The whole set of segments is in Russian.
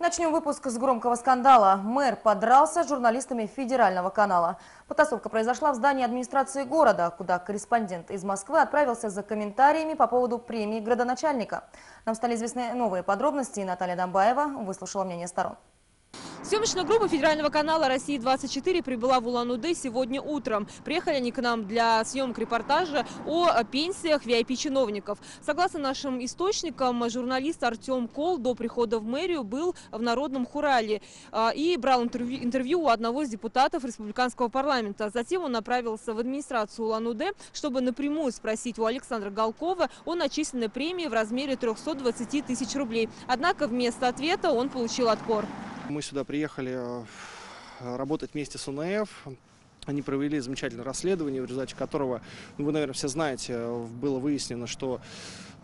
Начнем выпуск с громкого скандала. Мэр подрался с журналистами федерального канала. Потасовка произошла в здании администрации города, куда корреспондент из Москвы отправился за комментариями по поводу премии градоначальника. Нам стали известны новые подробности, и Наталья Домбаева выслушала мнение сторон. Съемочная группа федерального канала «Россия-24» прибыла в Улан-Удэ сегодня утром. Приехали они к нам для съемок репортажа о пенсиях VIP-чиновников. Согласно нашим источникам, журналист Артем Кол до прихода в мэрию был в Народном Хурале а, и брал интервью у одного из депутатов республиканского парламента. Затем он направился в администрацию Улан-Удэ, чтобы напрямую спросить у Александра Галкова о начисленной премии в размере 320 тысяч рублей. Однако вместо ответа он получил отпор. Мы сюда приехали э, работать вместе с УНФ. Они провели замечательное расследование, в результате которого, ну, вы, наверное, все знаете, было выяснено, что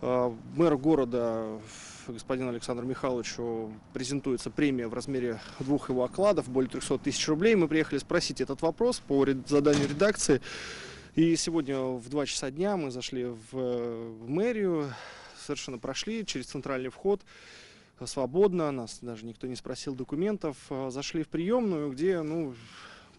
э, мэру города господину Александру Михайловичу презентуется премия в размере двух его окладов, более 300 тысяч рублей. Мы приехали спросить этот вопрос по заданию редакции. И сегодня в 2 часа дня мы зашли в, в мэрию, совершенно прошли через центральный вход свободно, нас даже никто не спросил документов. А, зашли в приемную, где, ну,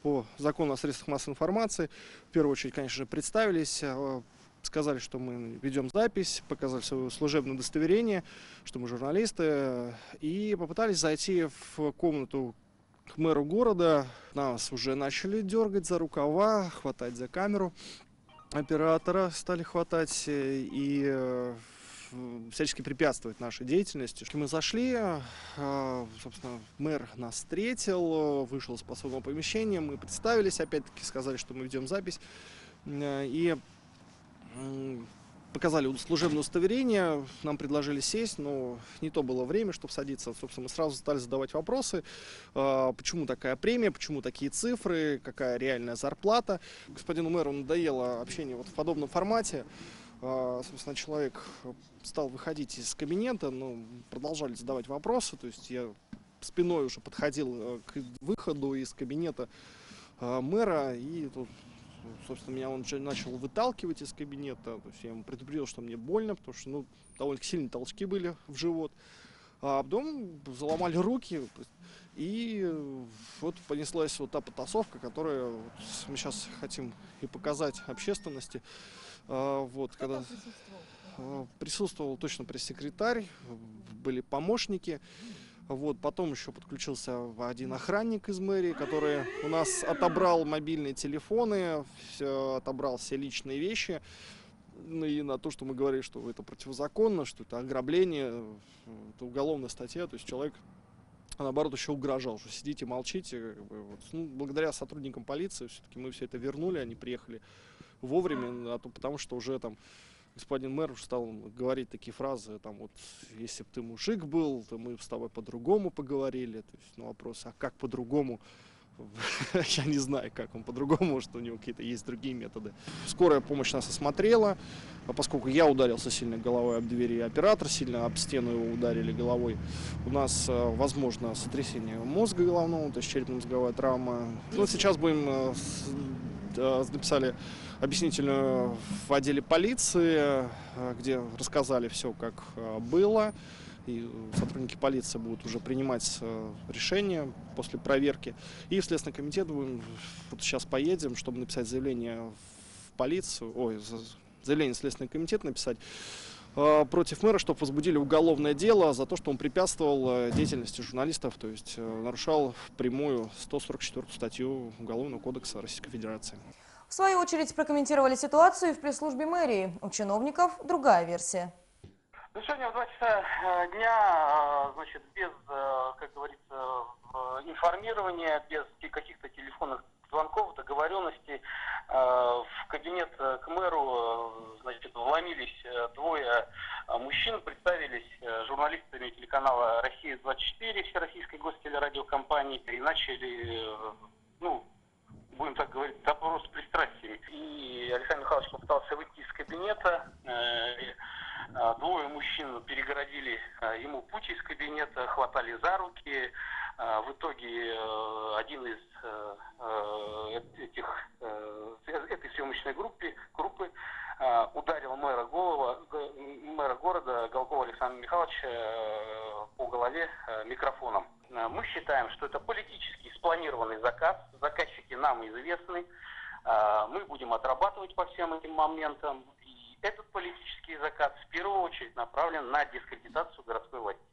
по закону о средствах массовой информации, в первую очередь, конечно же, представились, а, сказали, что мы ведем запись, показали свое служебное удостоверение, что мы журналисты, и попытались зайти в комнату к мэру города. Нас уже начали дергать за рукава, хватать за камеру. Оператора стали хватать, и э, всячески препятствовать нашей деятельности. Мы зашли, а, собственно, мэр нас встретил, вышел из посольного помещения, мы представились, опять-таки сказали, что мы ведем запись, и показали служебное удостоверение, нам предложили сесть, но не то было время, чтобы садиться. Собственно, мы сразу стали задавать вопросы, а, почему такая премия, почему такие цифры, какая реальная зарплата. Господину мэру надоело общение вот в подобном формате. А, собственно, человек стал выходить из кабинета, но продолжали задавать вопросы, то есть я спиной уже подходил э, к выходу из кабинета а, мэра, и тут, собственно, меня он начал выталкивать из кабинета, то есть я ему предупредил, что мне больно, потому что, ну, довольно сильные толчки были в живот. А потом заломали руки, и вот понеслась вот та потасовка, которую мы сейчас хотим и показать общественности. А, вот, Кто когда присутствовал? А, присутствовал точно пресс-секретарь, были помощники. Вот, потом еще подключился один охранник из мэрии, который у нас отобрал мобильные телефоны, все, отобрал все личные вещи. И на то, что мы говорили, что это противозаконно, что это ограбление, это уголовная статья, то есть человек наоборот еще угрожал, что сидите, молчите. Как бы, вот. ну, благодаря сотрудникам полиции все-таки мы все это вернули, они приехали вовремя, а то потому что уже там господин мэр стал говорить такие фразы, там вот, если бы ты мужик был, то мы с тобой по-другому поговорили, то есть, ну, вопрос, а как по-другому, я не знаю, как он по-другому, может, у него какие-то есть другие методы. Скорая помощь нас осмотрела, а поскольку я ударился сильно головой об двери, оператор сильно об стену его ударили головой, у нас, э, возможно, сотрясение мозга головного, то есть черепно-мозговая травма. Ну, сейчас будем, э, э, написали объяснительную в отделе полиции, где рассказали все, как было и сотрудники полиции будут уже принимать э, решение после проверки. И в Следственный комитет будем, вот сейчас поедем, чтобы написать заявление в полицию, ой, заявление в Следственный комитет написать э, против мэра, чтобы возбудили уголовное дело за то, что он препятствовал э, деятельности журналистов, то есть нарушал прямую 144 статью Уголовного кодекса Российской Федерации. В свою очередь прокомментировали ситуацию в пресс-службе мэрии. У чиновников другая версия. Ну, сегодня в 2 часа э, дня, э, значит, без, э, как говорится, информирования, без каких-то телефонных звонков, договоренностей, в кабинет к мэру, значит, вломились двое мужчин, представились журналистами телеканала «Россия-24» Всероссийской гостелерадиокомпании и начали, ну, будем так говорить, допрос с пристрастиями. И Александр Михайлович попытался выйти из кабинета, перегородили а, ему путь из кабинета, хватали за руки, Э, В итоге э, один из э, э, этих, э, этой съемочной группы, группы э, ударил мэра, Голова, мэра города Голкова Александра Михайловича э, по голове э, микрофоном. Э, Мы считаем, что это политически спланированный заказ. Заказчики нам известны. Э, Мы будем отрабатывать по всем этим моментам. Этот политический заказ в первую очередь направлен на дискредитацию городской власти.